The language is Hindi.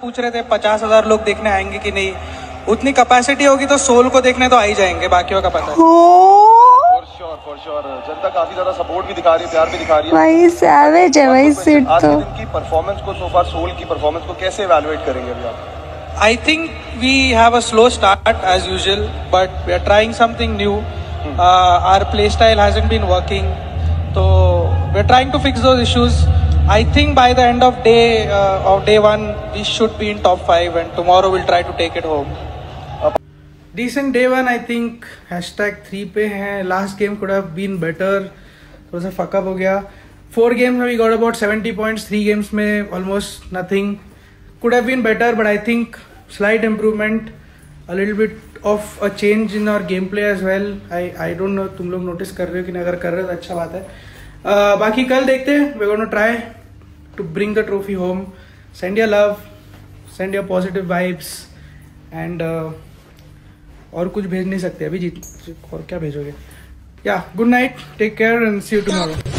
पूछ रहे थे पचास हज़ार लोग देखने आएँगे कि नहीं। उतनी कैपेसिटी होगी तो सोल को देखने तो आ ही जाएँगे बाकियों का पता है। जनता काफ़ी ज़्यादा सपोर्ट भी दिखा रही है प्यार भी दिखा रही है। भाई सैवेज है भाई सिट तो। के परफॉर्मेंस को सो फार सोल की परफॉर्मेंस को कैसे इवैल्यूएट करेंगे अभी आप? I think we have a slow start as usual, but we are trying something new. Uh, our play style hasn't been working, so we're trying to fix those issues. I think by the end of day uh, of day one, we should be in top five, and tomorrow we'll try to take it home. Decent day one, I think. Hashtag three पे हैं. Last game could have been better. थोड़ा सा fuck up हो गया. Four games में we got about 70 points. Three games में almost nothing. Could have been better, but I think slight improvement. A little bit of a change in our gameplay as well. I I don't know तुम लोग notice कर रहे हो कि नहीं अगर कर रहे हो तो अच्छा बात है. Uh, बाकी कल देखते हैं. Going to try to bring the trophy home. Send your love. Send your positive vibes. And uh, और कुछ भेज नहीं सकते अभी जीत और क्या भेजोगे या good night take care and see you tomorrow